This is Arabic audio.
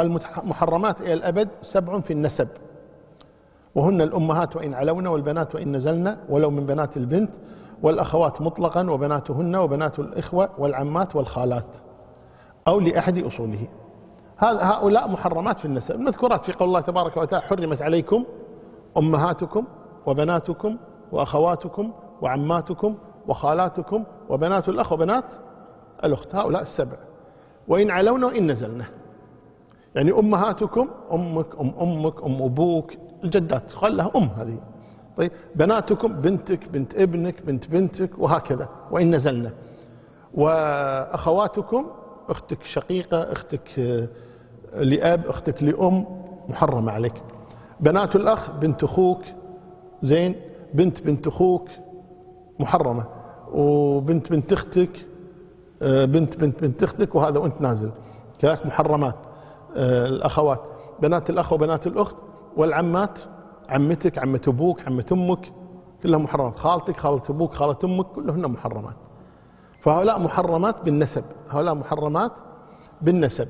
المحرمات إلى الأبد سبع في النسب. وهن الأمهات وإن علونا والبنات وإن نزلنا ولو من بنات البنت والأخوات مطلقا وبناتهن وبنات الإخوة والعمات والخالات أو لأحد أصوله. هؤلاء محرمات في النسب. المذكورات في قول الله تبارك وتعالى حرمت عليكم أمهاتكم وبناتكم وأخواتكم وعماتكم وخالاتكم وبنات الأخ وبنات الأخت. هؤلاء السبع. وإن علونا وإن نزلنا يعني أمهاتكم أمك أم أمك أم أبوك الجدات قال لها أم هذه. طيب بناتكم بنتك بنت ابنك بنت بنتك وهكذا وإن نزلنا. وأخواتكم أختك شقيقة أختك آه، لأب أختك لأم محرمة عليك. بنات الأخ بنت أخوك زين. بنت بنت أخوك محرمة. وبنت بنت أختك آه، بنت بنت بنت أختك وهذا وأنت نازل. كذلك محرمات. الأخوات. بنات الأخ وبنات الأخت والعمات عمتك عمة أبوك عمة أمك كلها محرمات. خالتك خالة أبوك خالة أمك كلهن محرمات. فهؤلاء محرمات بالنسب. هؤلاء محرمات بالنسب.